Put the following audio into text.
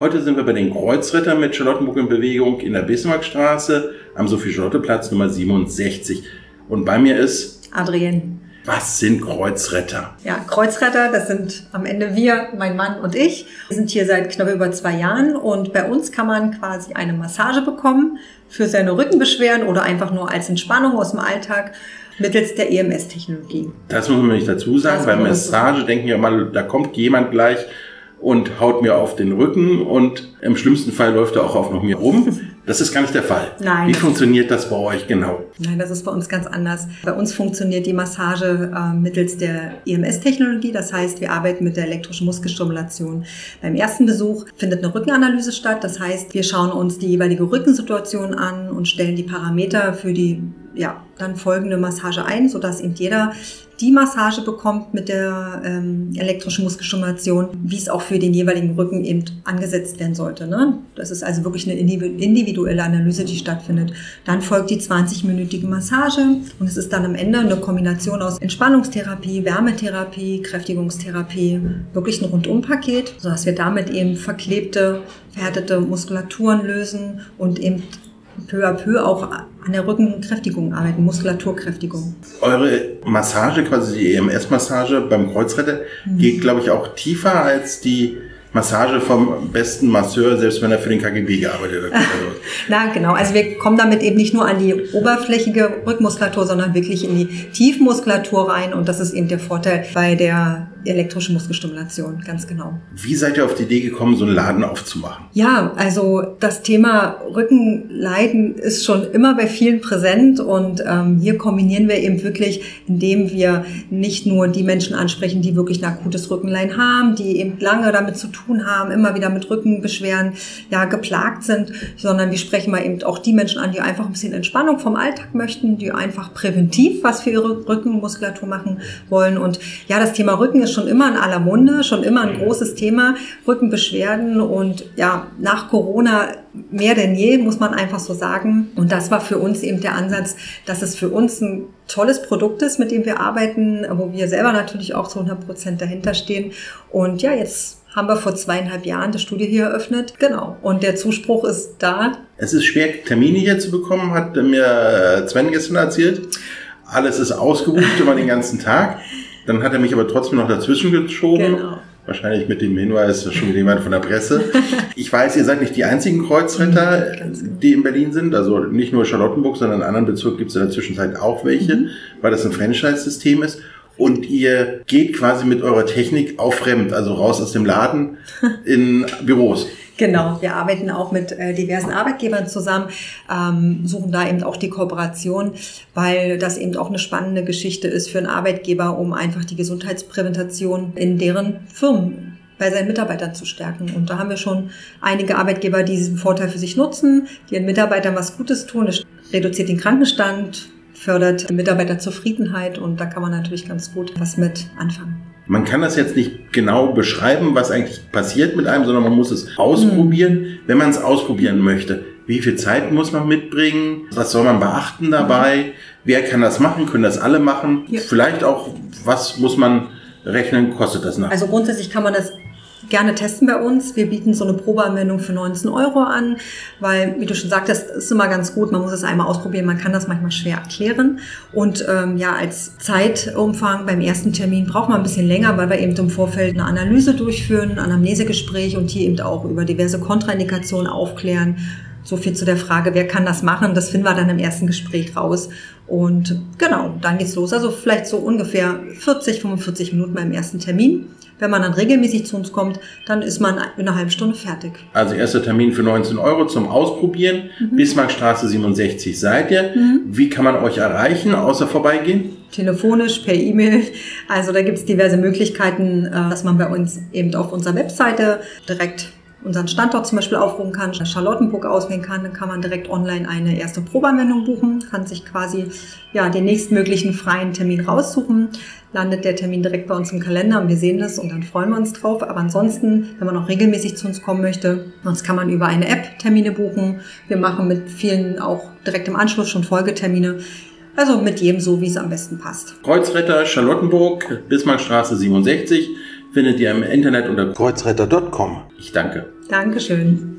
Heute sind wir bei den Kreuzrittern mit Charlottenburg in Bewegung in der Bismarckstraße am Sophie-Charlotte-Platz Nummer 67. Und bei mir ist Adrienne. Was sind Kreuzretter? Ja, Kreuzretter, das sind am Ende wir, mein Mann und ich. Wir sind hier seit knapp über zwei Jahren und bei uns kann man quasi eine Massage bekommen für seine Rückenbeschwerden oder einfach nur als Entspannung aus dem Alltag mittels der EMS-Technologie. Das muss man nicht dazu sagen. Bei Massage denken ja mal, da kommt jemand gleich und haut mir auf den Rücken und im schlimmsten Fall läuft er auch auf noch mir rum. Das ist gar nicht der Fall. Nein. Wie funktioniert das bei euch genau? Nein, das ist bei uns ganz anders. Bei uns funktioniert die Massage äh, mittels der EMS-Technologie. Das heißt, wir arbeiten mit der elektrischen Muskelstimulation. Beim ersten Besuch findet eine Rückenanalyse statt. Das heißt, wir schauen uns die jeweilige Rückensituation an und stellen die Parameter für die ja, dann folgende Massage ein, sodass eben jeder die Massage bekommt mit der ähm, elektrischen Muskelstimulation, wie es auch für den jeweiligen Rücken eben angesetzt werden sollte. Ne? Das ist also wirklich eine individuelle Analyse, die stattfindet. Dann folgt die 20-minütige Massage und es ist dann am Ende eine Kombination aus Entspannungstherapie, Wärmetherapie, Kräftigungstherapie, wirklich ein Rundumpaket, sodass wir damit eben verklebte, verhärtete Muskulaturen lösen und eben peu à peu auch an der Rückenkräftigung arbeiten, Muskulaturkräftigung. Eure Massage, quasi die EMS-Massage beim Kreuzretter, mhm. geht, glaube ich, auch tiefer als die Massage vom besten Masseur, selbst wenn er für den KGB gearbeitet hat. Na genau, also wir kommen damit eben nicht nur an die oberflächige Rückmuskulatur, sondern wirklich in die Tiefmuskulatur rein und das ist eben der Vorteil bei der elektrische Muskelstimulation, ganz genau. Wie seid ihr auf die Idee gekommen, so einen Laden aufzumachen? Ja, also das Thema Rückenleiden ist schon immer bei vielen präsent und ähm, hier kombinieren wir eben wirklich, indem wir nicht nur die Menschen ansprechen, die wirklich ein akutes Rückenleiden haben, die eben lange damit zu tun haben, immer wieder mit Rückenbeschwerden ja geplagt sind, sondern wir sprechen mal eben auch die Menschen an, die einfach ein bisschen Entspannung vom Alltag möchten, die einfach präventiv was für ihre Rückenmuskulatur machen wollen und ja, das Thema Rücken ist schon immer in aller Munde, schon immer ein großes Thema, Rückenbeschwerden und ja, nach Corona mehr denn je, muss man einfach so sagen. Und das war für uns eben der Ansatz, dass es für uns ein tolles Produkt ist, mit dem wir arbeiten, wo wir selber natürlich auch zu 100 Prozent dahinter stehen. Und ja, jetzt haben wir vor zweieinhalb Jahren das Studio hier eröffnet. Genau. Und der Zuspruch ist da. Es ist schwer, Termine hier zu bekommen, hat mir Sven gestern erzählt. Alles ist ausgebucht immer den ganzen Tag. Dann hat er mich aber trotzdem noch dazwischen geschoben. Genau. Wahrscheinlich mit dem Hinweis, schon jemand von der Presse. Ich weiß, ihr seid nicht die einzigen Kreuzritter, genau. die in Berlin sind. Also nicht nur Charlottenburg, sondern in anderen Bezirken gibt es in der Zwischenzeit auch welche, mhm. weil das ein Franchise-System ist. Und ihr geht quasi mit eurer Technik auf Fremd, also raus aus dem Laden in Büros. Genau, wir arbeiten auch mit äh, diversen Arbeitgebern zusammen, ähm, suchen da eben auch die Kooperation, weil das eben auch eine spannende Geschichte ist für einen Arbeitgeber, um einfach die Gesundheitspräventation in deren Firmen bei seinen Mitarbeitern zu stärken. Und da haben wir schon einige Arbeitgeber, die diesen Vorteil für sich nutzen, die ihren Mitarbeitern was Gutes tun. Das reduziert den Krankenstand, fördert Mitarbeiterzufriedenheit und da kann man natürlich ganz gut was mit anfangen. Man kann das jetzt nicht genau beschreiben, was eigentlich passiert mit einem, sondern man muss es ausprobieren, mhm. wenn man es ausprobieren möchte. Wie viel Zeit muss man mitbringen? Was soll man beachten dabei? Mhm. Wer kann das machen? Können das alle machen? Ja. Vielleicht auch, was muss man rechnen? Kostet das nach? Also grundsätzlich kann man das gerne testen bei uns. Wir bieten so eine Probeanwendung für 19 Euro an, weil, wie du schon sagtest, ist immer ganz gut. Man muss es einmal ausprobieren. Man kann das manchmal schwer erklären. Und ähm, ja, als Zeitumfang beim ersten Termin braucht man ein bisschen länger, weil wir eben im Vorfeld eine Analyse durchführen, ein Anamnesegespräch und hier eben auch über diverse Kontraindikationen aufklären. So viel zu der Frage, wer kann das machen? Das finden wir dann im ersten Gespräch raus. Und genau, dann geht's los. Also vielleicht so ungefähr 40, 45 Minuten beim ersten Termin. Wenn man dann regelmäßig zu uns kommt, dann ist man in einer halben Stunde fertig. Also erster Termin für 19 Euro zum Ausprobieren. Mhm. Bismarckstraße 67 seid ihr. Mhm. Wie kann man euch erreichen, außer vorbeigehen? Telefonisch, per E-Mail. Also da gibt es diverse Möglichkeiten, äh, dass man bei uns eben auf unserer Webseite direkt unseren Standort zum Beispiel aufrufen kann, Charlottenburg auswählen kann, dann kann man direkt online eine erste Probeanwendung buchen, kann sich quasi ja den nächstmöglichen freien Termin raussuchen, landet der Termin direkt bei uns im Kalender und wir sehen das und dann freuen wir uns drauf. Aber ansonsten, wenn man auch regelmäßig zu uns kommen möchte, sonst kann man über eine App Termine buchen. Wir machen mit vielen auch direkt im Anschluss schon Folgetermine. Also mit jedem so, wie es am besten passt. Kreuzretter Charlottenburg, Bismarckstraße 67 findet ihr im Internet unter kreuzretter.com. Ich danke. Dankeschön.